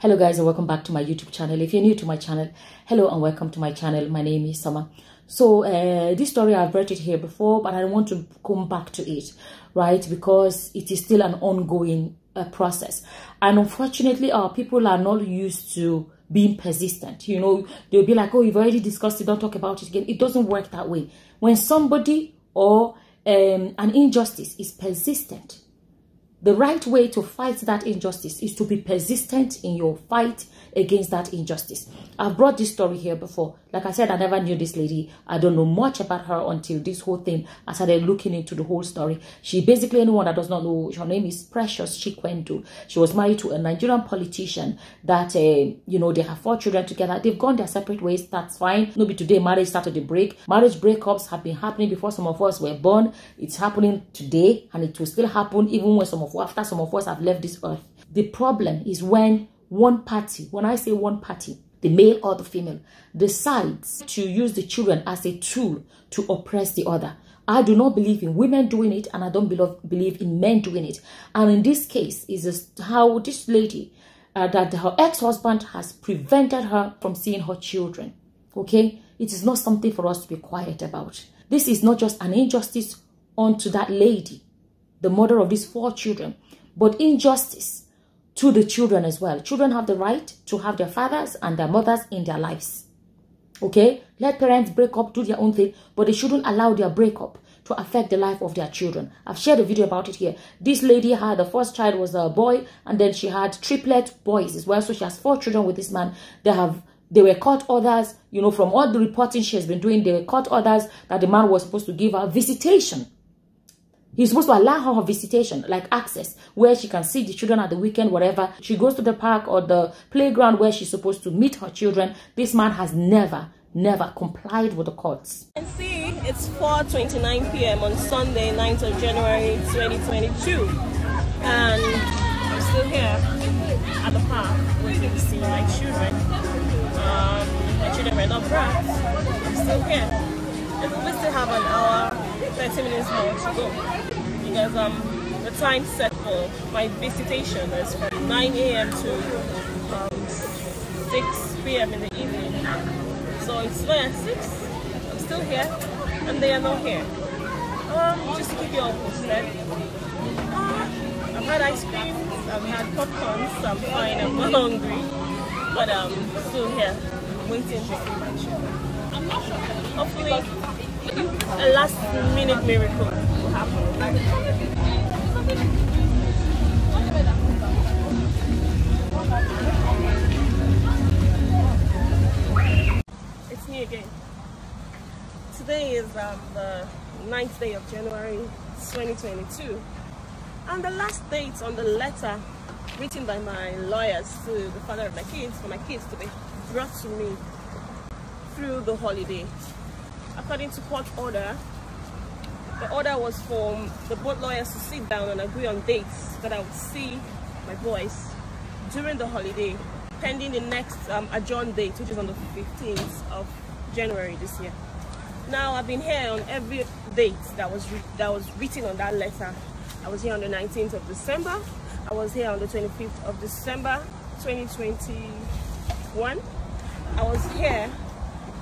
hello guys and welcome back to my youtube channel. If you're new to my channel hello and welcome to my channel. My name is summer so uh, this story i've read it here before but i want to come back to it right? Because it is still an ongoing uh, process. And unfortunately our people are not used to being persistent. You know they'll be like oh you've already discussed it. Don't talk about it again. It doesn't work that way. When somebody or um, an injustice is persistent the right way to fight that injustice is to be persistent in your fight against that injustice. I've brought this story here before. Like I said, I never knew this lady. I don't know much about her until this whole thing. I started looking into the whole story. She basically, anyone that does not know, her name is Precious Chikwendu. She was married to a Nigerian politician that, uh, you know, they have four children together. They've gone their separate ways. That's fine. Maybe today marriage started to break. Marriage breakups have been happening before some of us were born. It's happening today and it will still happen even when some of after some of us have left this earth. The problem is when one party, when I say one party, the male or the female, decides to use the children as a tool to oppress the other. I do not believe in women doing it and I don't believe in men doing it. And in this case, is how this lady, uh, that her ex-husband has prevented her from seeing her children. Okay? It is not something for us to be quiet about. This is not just an injustice onto that lady, the mother of these four children, but injustice to the children as well. Children have the right to have their fathers and their mothers in their lives. Okay? Let parents break up, do their own thing, but they shouldn't allow their breakup to affect the life of their children. I've shared a video about it here. This lady had, the first child was a boy, and then she had triplet boys as well. So she has four children with this man. They have they were caught others, you know, from all the reporting she has been doing, they were caught others that the man was supposed to give her visitation He's supposed to allow her, visitation, like access, where she can see the children at the weekend, whatever. She goes to the park or the playground where she's supposed to meet her children. This man has never, never complied with the courts. And see it's 4.29 p.m. on Sunday, 9th of January 2022. And I'm still here at the park waiting to see my children. Um, my children were not brought. I'm still here. We still have an hour, 30 minutes more to go because um, the time set for my visitation is from 9 a.m. to um, 6 p.m. in the evening. So it's at 6. I'm still here, and they are not here. Um, just to keep you all posted. Uh, I've had ice cream, I've had popcorn, I'm fine, I'm not hungry. But um, still here, waiting to see my children. Hopefully, a last minute miracle. Happened. It's me again. Today is um, the 9th day of January 2022 and the last date on the letter written by my lawyers to the father of my kids for my kids to be brought to me through the holiday. According to court order, the order was for the both lawyers to sit down and agree on dates that I would see my boys during the holiday, pending the next um, adjourned date, which is on the 15th of January this year. Now, I've been here on every date that was that was written on that letter. I was here on the 19th of December. I was here on the 25th of December 2021. I was here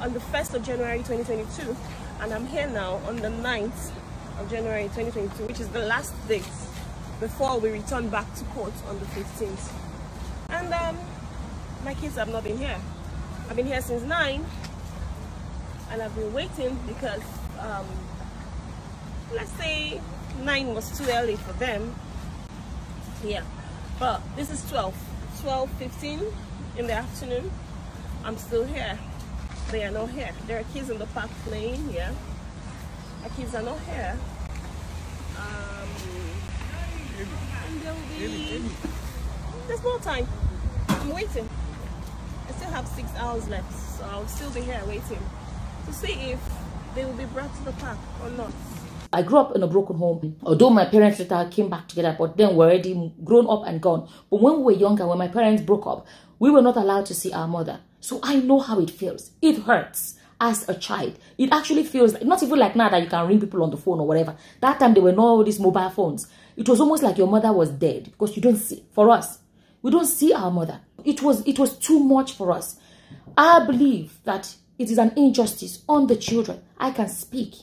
on the 1st of January 2022 and I'm here now on the 9th of January 2022, which is the last date before we return back to court on the 15th. And um, my kids have not been here. I've been here since 9 and I've been waiting because, um, let's say 9 was too early for them. Yeah, but this is 12, 12, 15 in the afternoon. I'm still here. They are not here. There are kids in the park playing, yeah. My kids are not here. Um, be, there's more time. I'm waiting. I still have six hours left, so I'll still be here waiting to see if they will be brought to the park or not. I grew up in a broken home. Although my parents later came back together, but then we were already grown up and gone. But when we were younger, when my parents broke up, we were not allowed to see our mother. So I know how it feels. It hurts as a child. It actually feels like, not even like now that you can ring people on the phone or whatever. That time there were no these mobile phones. It was almost like your mother was dead because you don't see, for us, we don't see our mother. it was it was too much for us. I believe that it is an injustice on the children. I can speak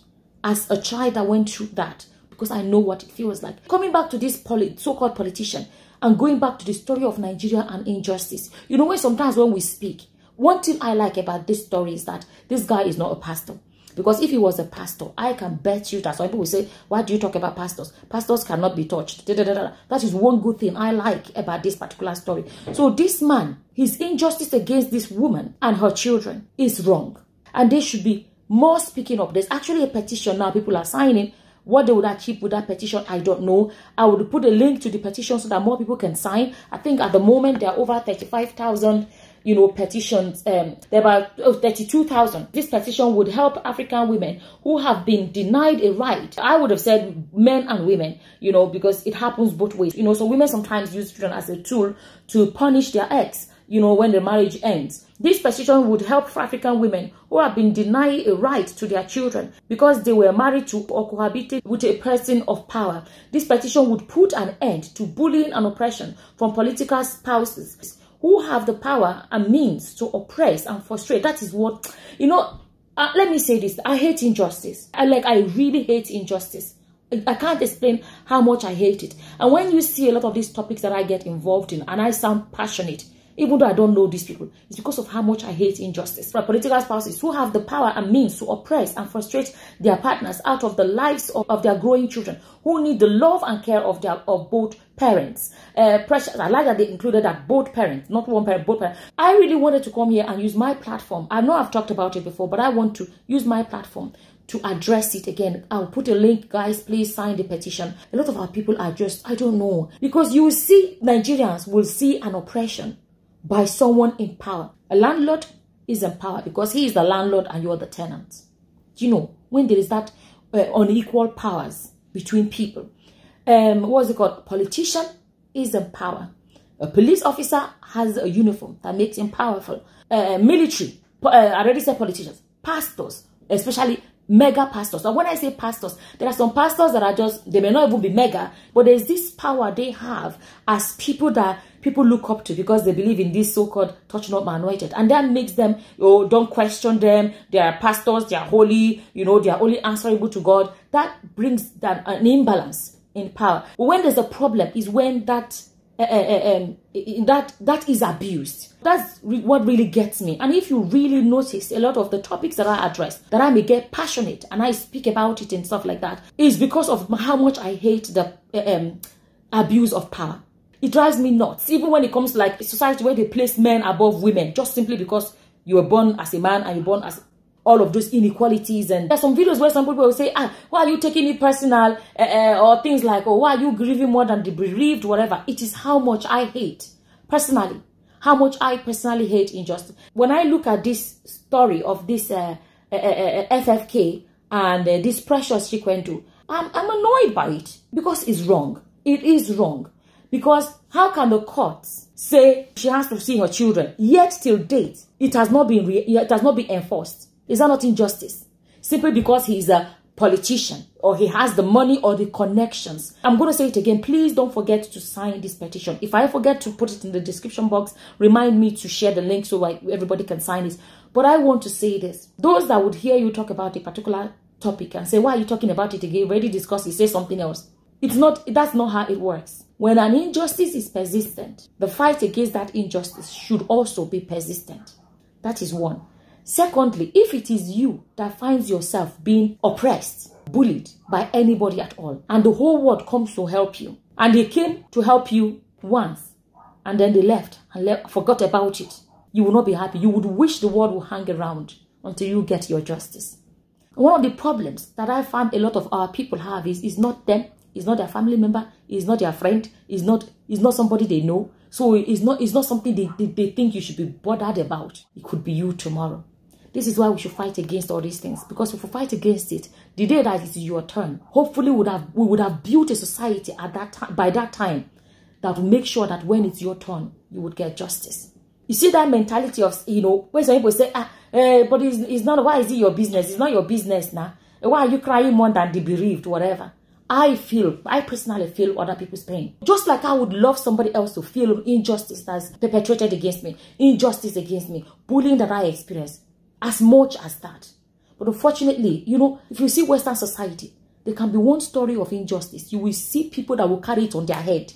as a child that went through that because I know what it feels like. Coming back to this so-called politician and going back to the story of Nigeria and injustice. You know, when sometimes when we speak, one thing I like about this story is that this guy is not a pastor. Because if he was a pastor, I can bet you that some people will say, why do you talk about pastors? Pastors cannot be touched. That is one good thing I like about this particular story. So this man, his injustice against this woman and her children is wrong. And they should be more speaking up. There's actually a petition now people are signing. What they would achieve with that petition, I don't know. I would put a link to the petition so that more people can sign. I think at the moment there are over 35,000 you know, petitions. Um, there about oh, 32,000. This petition would help African women who have been denied a right. I would have said men and women, you know, because it happens both ways. You know, so women sometimes use children as a tool to punish their ex, you know, when the marriage ends. This petition would help African women who have been denied a right to their children because they were married to or cohabited with a person of power. This petition would put an end to bullying and oppression from political spouses who have the power and means to oppress and frustrate. That is what, you know, uh, let me say this. I hate injustice. I like, I really hate injustice. I, I can't explain how much I hate it. And when you see a lot of these topics that I get involved in and I sound passionate, even though I don't know these people, it's because of how much I hate injustice. For political spouses who have the power and means to oppress and frustrate their partners out of the lives of, of their growing children, who need the love and care of their of both parents. Uh, precious, I like that they included that both parents, not one parent, both parents. I really wanted to come here and use my platform. I know I've talked about it before, but I want to use my platform to address it again. I'll put a link, guys. Please sign the petition. A lot of our people are just, I don't know, because you see Nigerians will see an oppression by someone in power. A landlord is in power because he is the landlord and you're the tenant. Do You know, when there is that uh, unequal powers between people. Um, what is it called? Politician is in power. A police officer has a uniform that makes him powerful. Uh, military, uh, I already said politicians, pastors, especially mega pastors. And when I say pastors, there are some pastors that are just, they may not even be mega, but there's this power they have as people that people look up to because they believe in this so-called touch not my anointed. And that makes them, oh, don't question them. They are pastors, they are holy, you know, they are only answerable to God. That brings that an imbalance in power. But when there's a problem is when that uh, uh, um, that that is abused. That's re what really gets me. And if you really notice a lot of the topics that I address, that I may get passionate and I speak about it and stuff like that, is because of how much I hate the um, abuse of power. It drives me nuts. Even when it comes to like a society where they place men above women, just simply because you were born as a man and you're born as all of those inequalities. And there's some videos where some people will say ah why are you taking it personal? Uh, uh, or things like oh why are you grieving more than the bereaved? Whatever. It is how much i hate personally how much i personally hate injustice. When i look at this story of this uh, ffk and this precious Chikwendu I'm, I'm annoyed by it because it's wrong. It is wrong because how can the court say she has to see her children yet till date it has not been it has not been enforced is that not injustice? Simply because he is a politician or he has the money or the connections. I'm going to say it again. Please don't forget to sign this petition. If I forget to put it in the description box, remind me to share the link so like everybody can sign this. But I want to say this. Those that would hear you talk about a particular topic and say, why are you talking about it again? Already discussed it. Say something else. It's not, that's not how it works. When an injustice is persistent, the fight against that injustice should also be persistent. That is one. Secondly, if it is you that finds yourself being oppressed, bullied by anybody at all, and the whole world comes to help you, and they came to help you once, and then they left and forgot about it, you will not be happy. You would wish the world would hang around until you get your justice. One of the problems that I find a lot of our people have is, is not them, is not their family member, is not their friend, is not is not somebody they know. So it's not it's not something they, they, they think you should be bothered about. It could be you tomorrow. This is why we should fight against all these things. Because if we fight against it, the day that it is your turn, hopefully we would have we would have built a society at that time by that time that will make sure that when it's your turn, you would get justice. You see that mentality of you know when some people say ah eh, but it's, it's not why is it your business? It's not your business now. Why are you crying more than the bereaved? Whatever. I feel, I personally feel other people's pain. Just like I would love somebody else to feel injustice that's perpetrated against me, injustice against me, bullying that I experience, as much as that. But unfortunately, you know, if you see Western society, there can be one story of injustice. You will see people that will carry it on their head.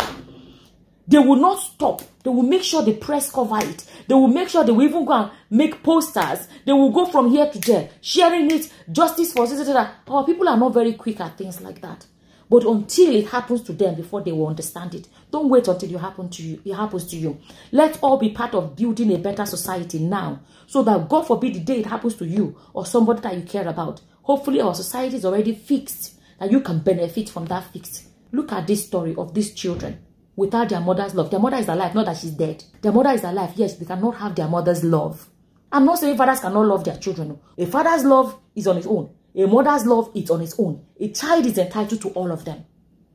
They will not stop. They will make sure the press cover it. They will make sure they will even go and make posters. They will go from here to there, sharing it, justice for etc. Our people are not very quick at things like that. But until it happens to them before they will understand it, don't wait until it happen to you. It happens to you. Let's all be part of building a better society now, so that God forbid the day it happens to you or somebody that you care about. Hopefully, our society is already fixed that you can benefit from that fix. Look at this story of these children without their mother's love. Their mother is alive, not that she's dead. Their mother is alive. Yes, they cannot have their mother's love. I'm not saying fathers cannot love their children. A father's love is on its own. A mother's love is on its own. A child is entitled to all of them.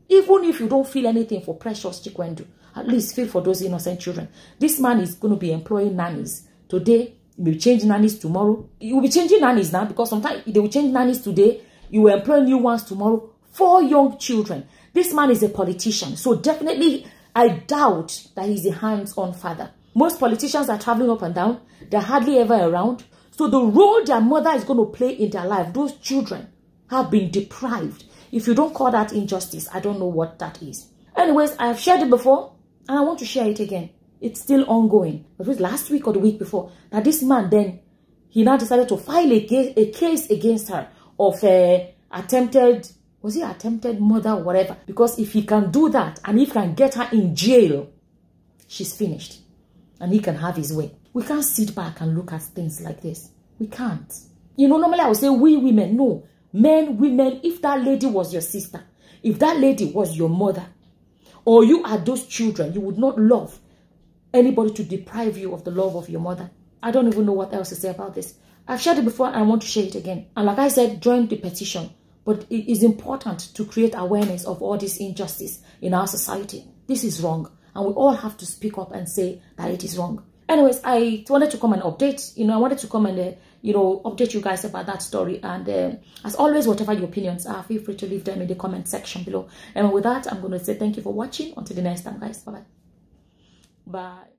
Even if you don't feel anything for precious Chikwendu, at least feel for those innocent children. This man is going to be employing nannies. Today, he will change nannies tomorrow. He will be changing nannies now because sometimes they will change nannies today you will employ new ones tomorrow. Four young children. This man is a politician. So definitely, I doubt that he's a hands-on father. Most politicians are traveling up and down. They're hardly ever around. So the role their mother is going to play in their life, those children have been deprived. If you don't call that injustice, I don't know what that is. Anyways, I have shared it before and I want to share it again. It's still ongoing. It was last week or the week before that this man then, he now decided to file a, a case against her of a attempted was he attempted murder whatever because if he can do that and if he can get her in jail she's finished and he can have his way we can't sit back and look at things like this we can't you know normally i would say we women no men women if that lady was your sister if that lady was your mother or you are those children you would not love anybody to deprive you of the love of your mother i don't even know what else to say about this I've shared it before and I want to share it again. And like I said, join the petition. But it is important to create awareness of all this injustice in our society. This is wrong. And we all have to speak up and say that it is wrong. Anyways, I wanted to come and update. You know, I wanted to come and, uh, you know, update you guys about that story. And uh, as always, whatever your opinions are, feel free to leave them in the comment section below. And with that, I'm going to say thank you for watching. Until the next time, guys. Bye-bye. Bye.